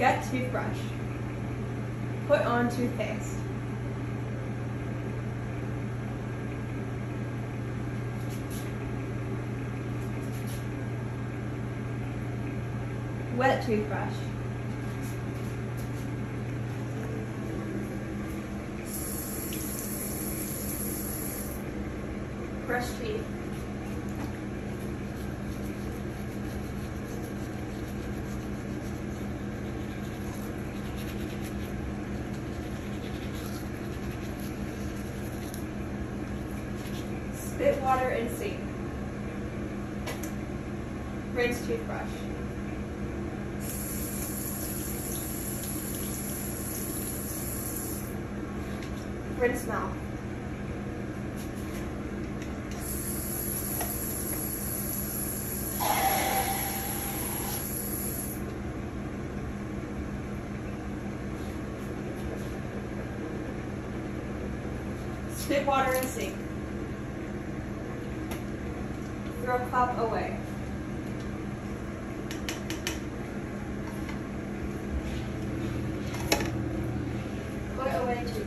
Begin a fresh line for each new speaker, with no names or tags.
Get toothbrush. Put on toothpaste. Wet toothbrush. Brush teeth. Spit water in sink. Rinse toothbrush. Rinse mouth. Spit water and sink brook top away. Put it away too.